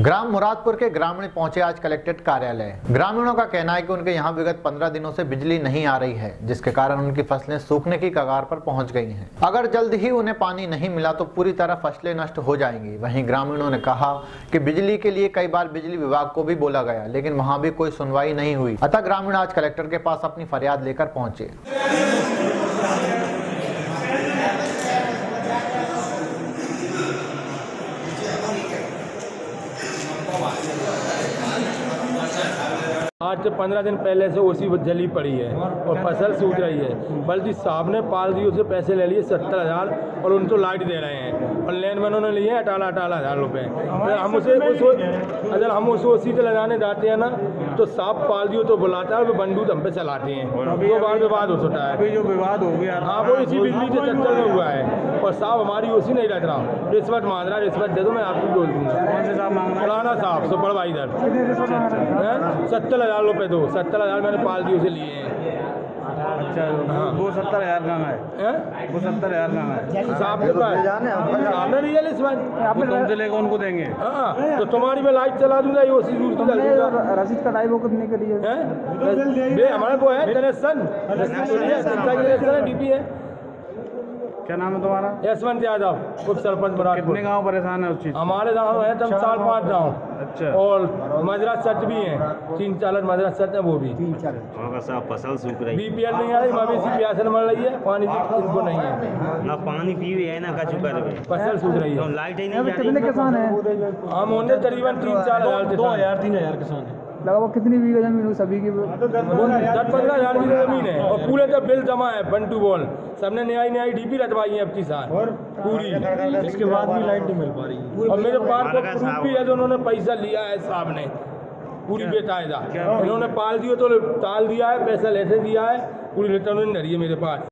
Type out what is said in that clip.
ग्राम मुरादपुर के ग्रामीण पहुँचे आज कलेक्ट्रेट कार्यालय। ग्रामीणों का कहना है कि उनके यहाँ विगत 15 दिनों से बिजली नहीं आ रही है, जिसके कारण उनकी फ़सलें सूखने की कगार पर पहुँच गई हैं। अगर जल्द ही उन्हें पानी नहीं मिला तो पूरी तरह फ़सलें नष्ट हो जाएँगी। वहीं ग्रामीणों ने कहा कि बिजली के लिए कई बार बिजली विभाग को भी बोला गया, लेकिन वहाँ भी कोई सुनवाई नहीं हुई। अतः ग्रामीण आज कलेक्टर के पास अपनी फरियाद लेकर पहुँचे। Yeah. आज से पंद्रह दिन पहले से उसी जली पड़ी है और फ़सल सूख रही है। बल्कि साहब ने पाल दी उसे पैसे ले लिए सत्तर हज़ार और उनको लाइट दे रहे हैं। और लैंडमैनों ने लिए अठारह अठारह हज़ार रुपये अगर हम उसे उस अगर हम उसे उसी से लगाने जाते हैं ना तो साहब पाल दियो तो बुलाता है और वो बंदूक हम पे चलाते हैं। दो बार विवाद हो चुका है। जो विवाद हो गया हाँ वो इसी बिजली के चक्कर में हुआ है। और साहब हमारी उसी नहीं रख रहा। रिश्वत मांग रहा रिश्वत दे दो मैं आपको बोल दूँगा। फलाना साहब सुपरवाइजर। सत्तर हज़ार रुपये दो सत्तर हज़ार मैंने पाल दी उसे लिए हैं। हैं अच्छा वो- वो सत्तर हज़ार कहाँ है? वो सत्तर हज़ार कहाँ है। साहब के पास साहब ने इस बार वो तुमसे लेकर उनको देंगे। हाँ। तो तुम्हारी मैं लाइट चला दूँगा ये उसी दूर की चल दूँगा रसीद कटाई वो कितने के लिए? हैं? बे हमारे वो है कनेक्शन कनेक्शन है डीपी है। क्या नाम है तुम्हारा? यशवंत यादव उप सरपंच कितने मुरादपुर गाँव परेशान है उस चीज़ हमारे गाँव है तम चार पाँच गाँव। अच्छा। और मजरा सच भी हैं। तीन चार मजरा सच है वो भी। का फ़सल सूख रही बीपीएल नहीं आ रही मवेशी प्यासल मर रही है पानी की इनको नहीं है। ना पानी पीवे है ना कछु करवे फ़सल सूख रही तो है लाइट ही नहीं कितने किसान हैं? हम होंगे करीबन तीन चार हज़ार दो हज़ार तीन लगभग कितनी बीघा ज़मीन हुई सभी की? दस पंद्रह हज़ार की ज़मीन है। और पूरे का बिल जमा है बंटू बॉल सबने नई नई डीपी रखवाई है अब की साल। पूरी। इसके बाद भी लाइट नहीं मिल पा रही और मेरे पास तो प्रूफ भी है जो उन्होंने पैसा लिया है साहब ने पूरी बेकायदा। इन्होंने पाल दिया तो टाल दिया है पैसा लेते दिया है। पूरी रिटर्न नहीं रही है मेरे पास।